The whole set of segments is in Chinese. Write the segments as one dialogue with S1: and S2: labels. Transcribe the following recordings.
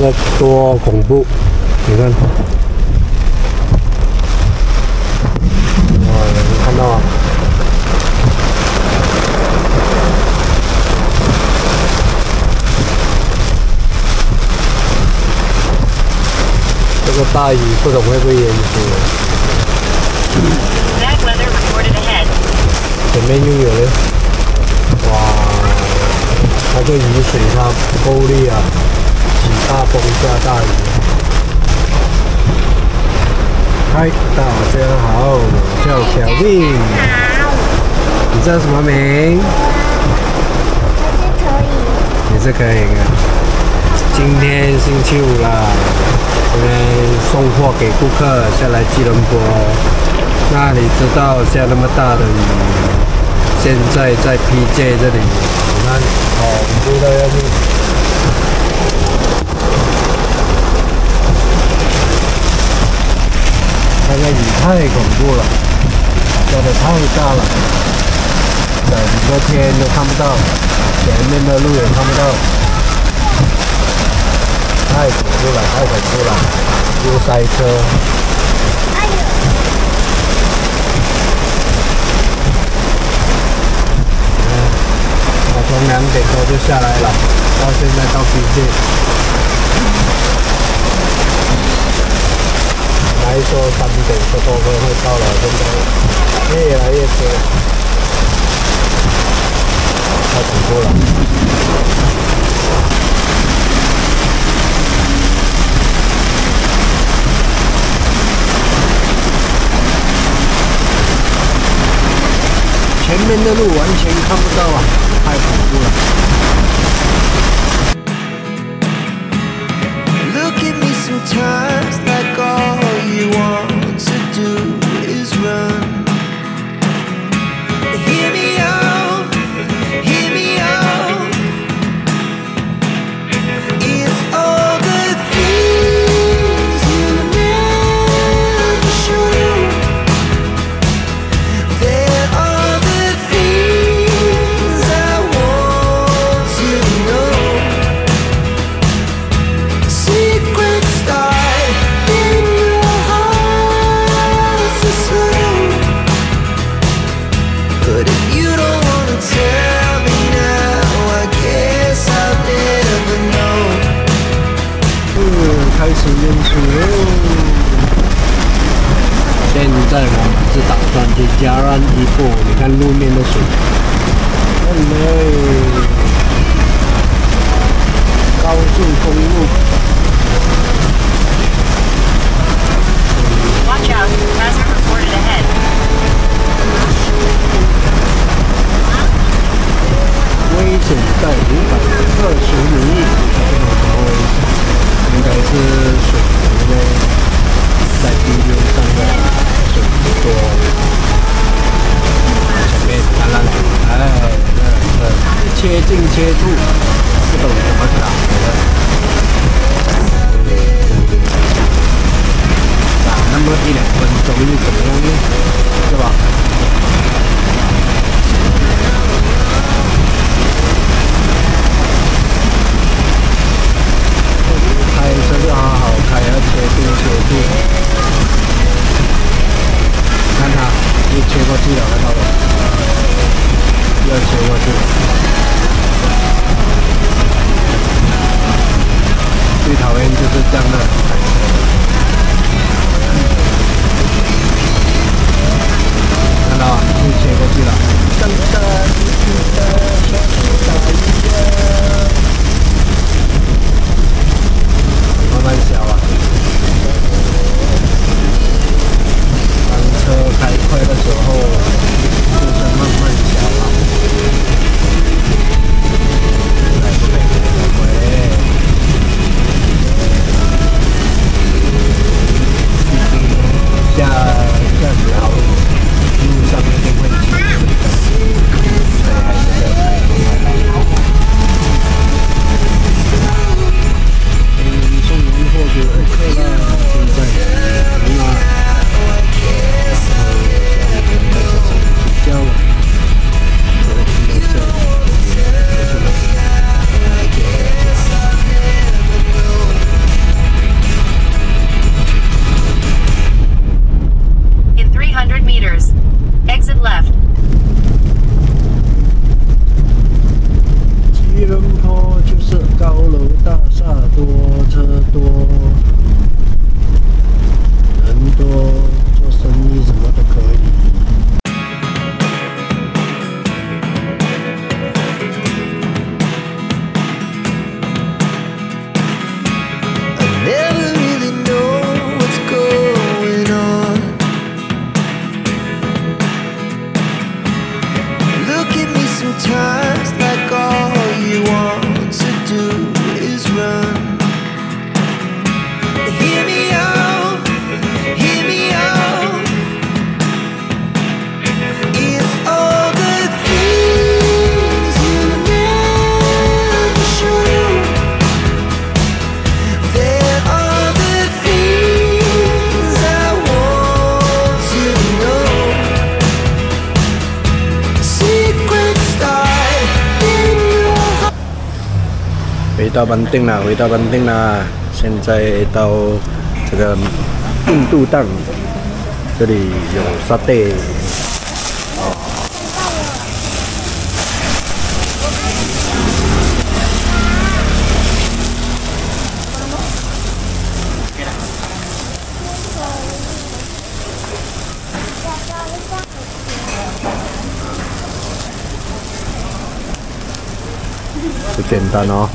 S1: 那个多恐怖！你看，哇，你看到啊？这个大雨不懂会不会淹死
S2: ？Bad weather reported ahead.
S1: 前面又有了，哇，那个雨水它不够力啊，起大风下大雨。嗨，大家好，我叫小丽，你叫什么名？你是可以的。今天星期五了，我们送货给顾客，下来吉隆坡。那你知道下那么大的雨，现在在 PJ 这里，你看恐怖的要命。那个雨太恐怖了，下的太大了，整个天都看不到，前面的路也看不到，太恐怖了，太恐怖了，又塞车。我从两点多就下来了，到现在到 PJ。来说三点多多会会到了，现在越来越迟，太恐怖了。前面的路完全看不到啊，太恐怖了。
S3: Look at me sometimes
S1: 在我们是打算去加让一步，你看路面的水，很美。高速公路
S2: ，Watch out.
S3: exit left.
S1: 到班丁了，回到班丁了，现在到这个印度档，这里有沙爹。不简单哦。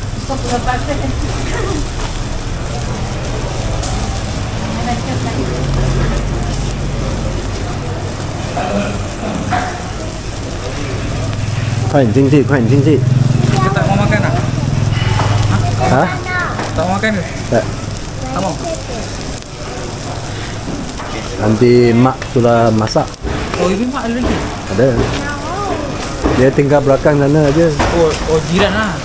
S1: 快点进去，快点进去。
S4: 你等我们
S1: 干
S4: 哪？啊？等我
S1: 干
S4: 的。来。
S1: Nanti mak sudah masak.
S4: Oh, ini mak ada lagi?
S1: Ada. Dia tinggal belakang sana aja.
S4: Oh, oh jiran lah.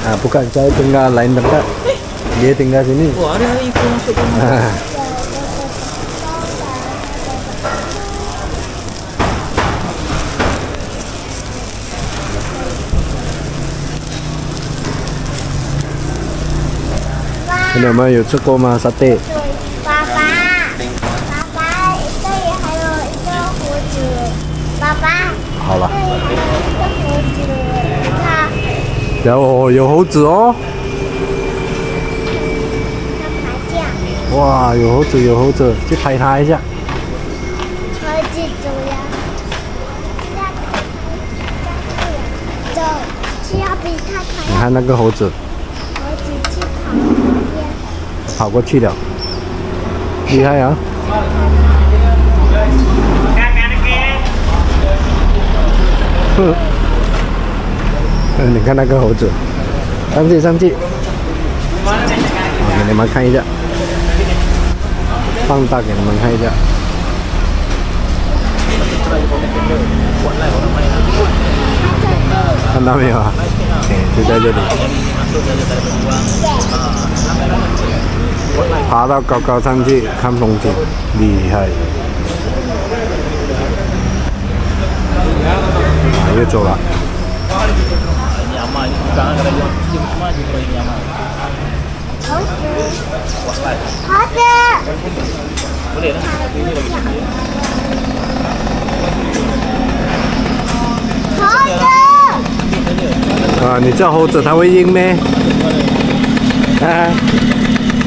S1: Ha, bukan saya tinggal lain tempat. Dia tinggal sini.
S4: Oh, ada hari ikut masuk ke Kenapa?
S1: Ha. Mama you cukup mah sate. Papa. Papa, itu ya
S5: kalau itu hujan. Papa. Halah. Itu hujan. 有有
S1: 猴子哦！哇，有猴子有猴子，去拍它一下。
S5: 猴子走呀。走，是要比它
S1: 你看那个猴子
S5: 猴子去跑边。
S1: 跑过去了，厉害啊！哼，嗯，你看那个猴子，上去上去，给你们看一下，放大给你们看一下。看到没有啊？哎，就在这里。爬到高高上去看风景，厉害！啊，又走了。
S4: 不要讲了，就。
S5: 猴子。猴子。
S1: 啊，你叫猴子，他会应咩？啊，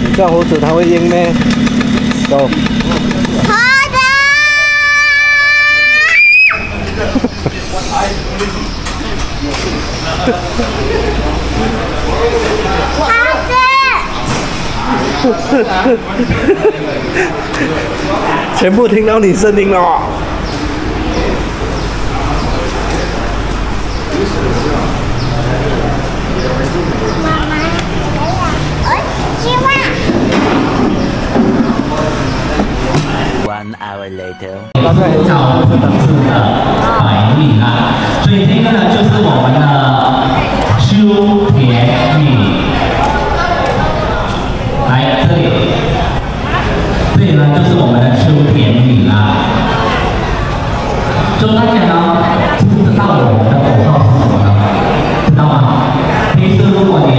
S1: 你叫猴子，他会应咩？走。全部听到你声音了。
S5: 妈妈，哎呀，哎，希望。
S2: One hour later.
S6: 找这个字的百米啦，所以这个呢就是我们的秋田米。来这里，这里呢就是我们的秋田米了。就大家呢知不知道我们的口号是什么呢？知道吗？平时如果你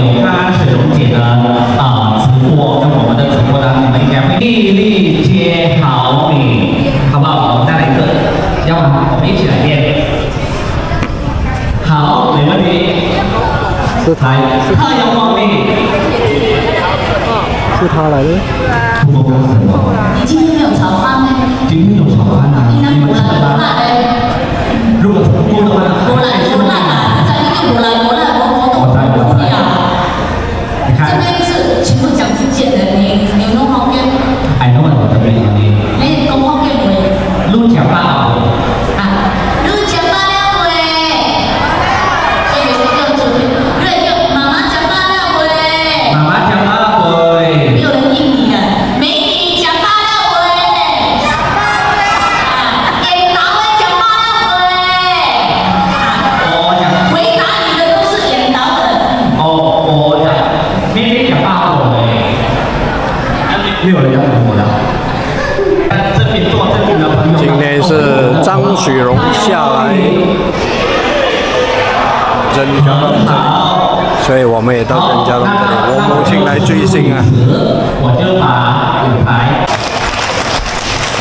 S7: 所以
S6: 我
S1: 们也到镇家的这里，我母亲来追星啊。
S6: 我就把舞台。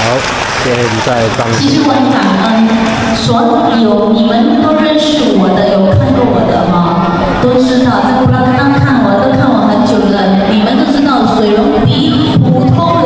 S1: 好，谢谢你在当。
S7: 其实我很感恩，所有你们都认识我的，有看过我的哈，都知道在布拉格当看我，都看我很久了。你们都知道水龙比普通。